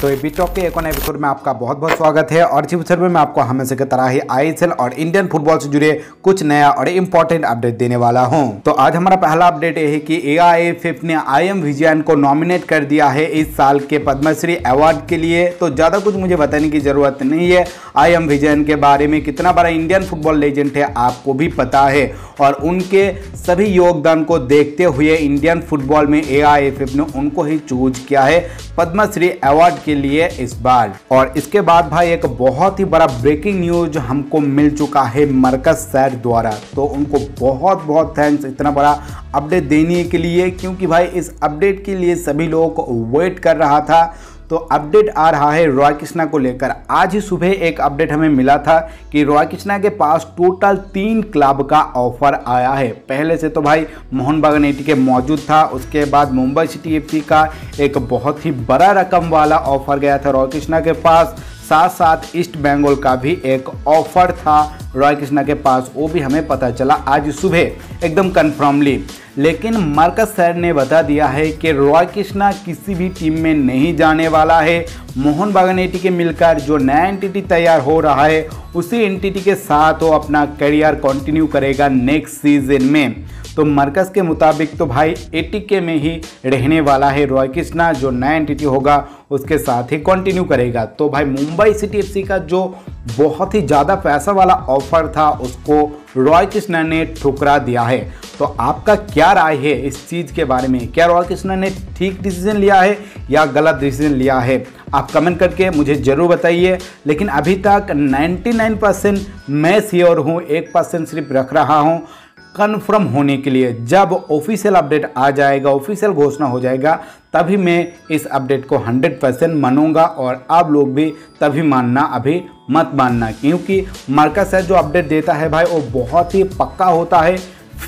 तो ये बीटॉक के एक और एपिसोड में आपका बहुत बहुत स्वागत है। और इस एपिसोड में मैं आपको हमेशा की तरह ही आईएसएल और इंडियन फुटबॉल से जुड़े कुछ नया और इम्पोर्टेंट अपडेट देने वाला हूँ। तो आज हमारा पहला अपडेट ये है कि ए ने आई एम विजयन को नॉमिनेट कर दिया है इस साल के पद्मश्री अवार्ड के लिए। तो ज़्यादा कुछ मुझे बताने की ज़रूरत नहीं है। आई एम विजयन के बारे में कितना बड़ा इंडियन फुटबॉल लेजेंड है, आपको भी पता है। और उनके सभी योगदान को देखते हुए इंडियन फुटबॉल में एआईएफएफ ने उनको ही चूज़ किया है। पद्मश्री अवार्ड के लिए इस बार। और इसके बाद भाई एक बहुत ही बड़ा ब्रेकिंग न्यूज़ हमको मिल चुका है मरकज सैर द्वारा। तो उनको बहुत बहुत थैंक्स इतना बड़ा अपडेट देने के लिए, क्योंकि भाई इस अपडेट के लिए सभी लोग वेट कर रहा था। तो अपडेट आ रहा है रॉय कृष्णा को लेकर। आज ही सुबह एक अपडेट हमें मिला था कि रॉय कृष्णा के पास टोटल तीन क्लब का ऑफ़र आया है। पहले से तो भाई मोहन बागान एटी के मौजूद था, उसके बाद मुंबई सिटी एफ़ का एक बहुत ही बड़ा रकम वाला ऑफ़र गया था रॉय कृष्णा के पास। साथ साथ ईस्ट बंगाल का भी एक ऑफ़र था। रॉय कृष्णा के पास, वो भी हमें पता चला आज सुबह, एकदम कन्फर्मली लेकिन मार्कस सर ने बता दिया है कि रॉय कृष्णा किसी भी टीम में नहीं जाने वाला है। मोहन बागान एटी के मिलकर जो नया एंटिटी तैयार हो रहा है, उसी एंटिटी के साथ वो अपना करियर कंटिन्यू करेगा नेक्स्ट सीज़न में। तो मरकज़ के मुताबिक तो भाई एटीके में ही रहने वाला है रॉय कृष्णा, जो नया एंटिटी होगा उसके साथ ही कंटिन्यू करेगा। तो भाई मुंबई सिटी एफसी का जो बहुत ही ज़्यादा पैसा वाला ऑफ़र था, उसको रॉय कृष्णा ने ठुकरा दिया है। तो आपका क्या राय है इस चीज़ के बारे में? क्या रॉय कृष्णा ने ठीक डिसीज़न लिया है या गलत डिसीज़न लिया है? आप कमेंट करके मुझे ज़रूर बताइए। लेकिन अभी तक 99 परसेंट मैं श्योर हूँ, एक परसेंट सिर्फ़ रख रहा हूँ। कन्फर्म होने के लिए जब ऑफिशियल अपडेट आ जाएगा ऑफिशियल घोषणा हो जाएगा, तभी मैं इस अपडेट को 100 परसेंट मानूँगा और आप लोग भी तभी मानना, अभी मत मानना, क्योंकि मार्कस है जो अपडेट देता है भाई, वो बहुत ही पक्का होता है।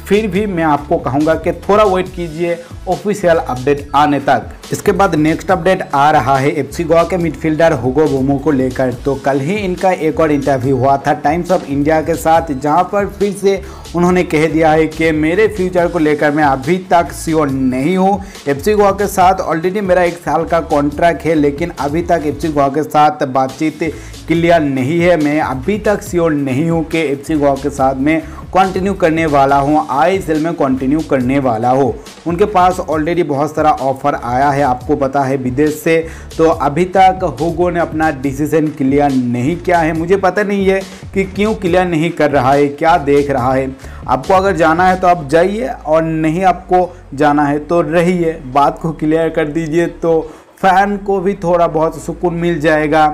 फिर भी मैं आपको कहूँगा कि थोड़ा वेट कीजिए ऑफिशियल अपडेट आने तक। इसके बाद नेक्स्ट अपडेट आ रहा है। एफसी गोवा के मिडफील्डर हुगो बोमो को लेकर। तो कल ही इनका एक और इंटरव्यू हुआ था टाइम्स ऑफ़ इंडिया के साथ, जहाँ पर फिर से उन्होंने कह दिया है कि मेरे फ्यूचर को लेकर मैं अभी तक श्योर नहीं हूँ। एफसी गोवा के साथ ऑलरेडी मेरा एक साल का कॉन्ट्रैक्ट है, लेकिन अभी तक एफसी गोवा के साथ बातचीत क्लियर नहीं है। मैं अभी तक श्योर नहीं हूँ कि एफ़ गोवा के साथ मैं कंटिन्यू करने वाला हूँ। आई में कंटिन्यू करने वाला हूँ। उनके पास ऑलरेडी बहुत सारा ऑफ़र आया है। आपको पता है विदेश से तो अभी तक हुगो ने अपना डिसीज़न क्लियर नहीं किया है। मुझे पता नहीं है कि क्यों क्लियर नहीं कर रहा है, क्या देख रहा है। आपको अगर जाना है तो आप जाइए और नहीं आपको जाना है तो रहिए। बात को क्लियर कर दीजिए तो फ़ैन को भी थोड़ा बहुत सुकून मिल जाएगा।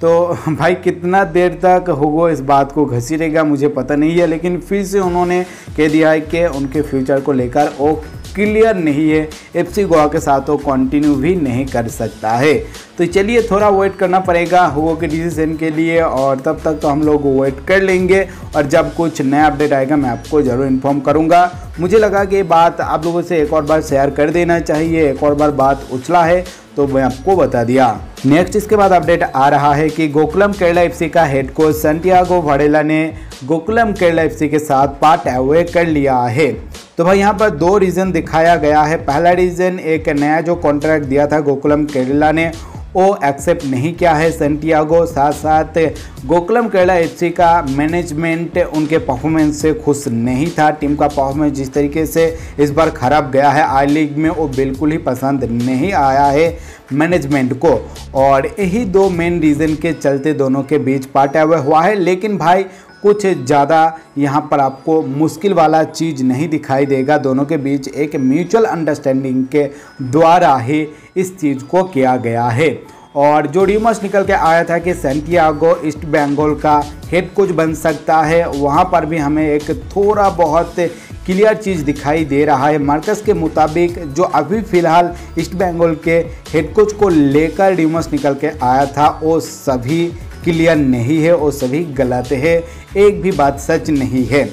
तो भाई, कितना देर तक होगो इस बात को घसीरेगा मुझे पता नहीं है, लेकिन फिर से उन्होंने कह दिया है कि उनके फ्यूचर को लेकर वो क्लियर नहीं है। एफसी गोवा के साथ वो कंटिन्यू भी नहीं कर सकता है। तो चलिए थोड़ा वेट करना पड़ेगा हुगो के डिसीज़न के लिए और तब तक तो हम लोग वेट कर लेंगे। और जब कुछ नया अपडेट आएगा, मैं आपको ज़रूर इन्फॉर्म करूँगा। मुझे लगा कि बात आप लोगों से एक और बार शेयर कर देना चाहिए। एक और बार बात उछला है। तो मैं आपको बता दिया। नेक्स्ट इसके बाद अपडेट आ रहा है कि गोकुलम केरला एफसी का हेड कोच संटियागो वडेला ने गोकुलम केरला एफसी के साथ पार्ट अवे कर लिया है। तो भाई, यहाँ पर दो रीज़न दिखाया गया है। पहला रीज़न एक नया जो कॉन्ट्रैक्ट दिया था गोकुलम केरला ने वो एक्सेप्ट नहीं किया है। सेंटियागो साथ साथ गोकुलम केरला एफ़ का मैनेजमेंट उनके परफॉर्मेंस से खुश नहीं था। टीम का परफॉर्मेंस जिस तरीके से इस बार खराब गया है, आई लीग में वो बिल्कुल ही पसंद नहीं आया है मैनेजमेंट को। और यही दो मेन रीज़न के चलते दोनों के बीच पार्ट हुआ है। लेकिन भाई कुछ ज़्यादा यहाँ पर आपको मुश्किल वाला चीज़ नहीं दिखाई देगा। दोनों के बीच एक म्यूचुअल अंडरस्टैंडिंग के द्वारा ही इस चीज़ को किया गया है। और जो र्यूमर्स निकल के आया था कि सेंटियागो ईस्ट बंगाल का हेड कोच बन सकता है, वहाँ पर भी हमें एक थोड़ा बहुत क्लियर चीज़ दिखाई दे रहा है। मार्कस के मुताबिक जो अभी फ़िलहाल ईस्ट बंगाल के हेड कोच को लेकर र्यूमर्स निकल के आया था, वो सभी क्लियर नहीं है और सभी गलत है। एक भी बात सच नहीं है।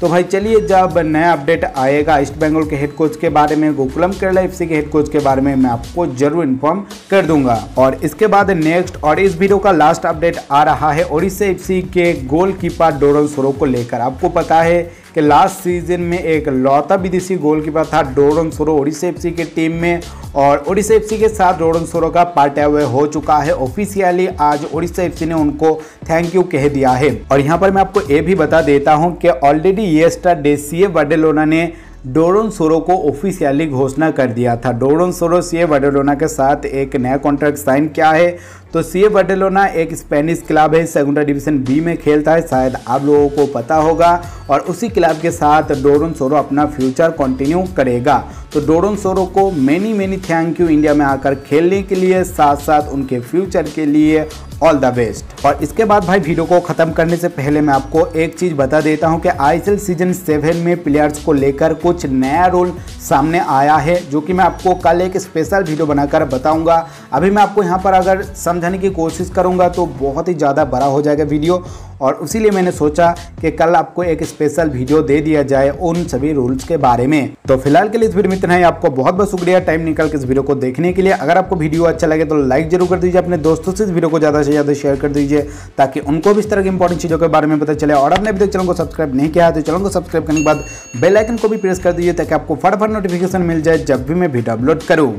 तो भाई चलिए, जब नया अपडेट आएगा ईस्ट बंगाल के हेड कोच के बारे में, गोकुलम केरला एफसी के हेड कोच के बारे में, मैं आपको ज़रूर इन्फॉर्म कर दूँगा। और इसके बाद नेक्स्ट और इस वीडियो का लास्ट अपडेट आ रहा है, ओडिशा एफसी के गोलकीपर डोरन सोरो को लेकर। आपको पता है कि लास्ट सीज़न में एक लौता विदेशी गोलकीपर था डोरन सोरो ओडिशा एफसी की टीम में और ओडिशा एफसी के साथ डोरन सोरो का पार्ट अवे हो चुका है। ऑफिशियली आज ओडिशा एफसी ने उनको थैंक यू कह दिया है। और यहाँ पर मैं आपको ये भी बता देता हूँ कि ऑलरेडी ये स्टार डेसीए बर्डेलोना ने डोरोन सोरो को ऑफिशियली घोषणा कर दिया था। डोरोन सोरो सी बर्डेलोना के साथ एक नया कॉन्ट्रैक्ट साइन किया है तो सी बर्डेलोना एक स्पेनिश क्लब है सेगुंडा डिवीज़न बी में खेलता है, शायद आप लोगों को पता होगा। और उसी क्लब के साथ डोरोन सोरो अपना फ्यूचर कंटिन्यू करेगा। तो डोरोन सोरो को many many thank you India में आकर खेलने के लिए साथ साथ उनके फ्यूचर के लिए ऑल द बेस्ट और इसके बाद भाई वीडियो को ख़त्म करने से पहले मैं आपको एक चीज़ बता देता हूँ कि आईएसएल सीज़न सेवन में प्लेयर्स को लेकर कुछ नया रोल सामने आया है, जो कि मैं आपको कल एक स्पेशल वीडियो बनाकर बताऊँगा। अभी मैं आपको यहाँ पर अगर समझाने की कोशिश करूँगा तो बहुत ही ज़्यादा बड़ा हो जाएगा वीडियो। और उसीलिए मैंने सोचा कि कल आपको एक स्पेशल वीडियो दे दिया जाए उन सभी रूल्स के बारे में। तो फ़िलहाल के लिए इस वीडियो में इतना ही। आपको बहुत बहुत शुक्रिया टाइम निकल के इस वीडियो को देखने के लिए। अगर आपको वीडियो अच्छा लगे तो लाइक ज़रूर कर दीजिए। अपने दोस्तों से इस वीडियो को ज़्यादा से ज़्यादा शेयर कर दीजिए ताकि उनको भी इस तरह की इंपॉर्टेंट चीज़ों के बारे में पता चले। और आपने अभी तक चैनल को सब्सक्राइब नहीं किया तो चैनल को सब्सक्राइब करने के बाद बेलाइकन को भी प्रेस कर दीजिए ताकि आपको फटाफट नोटिफिकेशन मिल जाए जब भी मैं वीडियो अपलोड करूँ।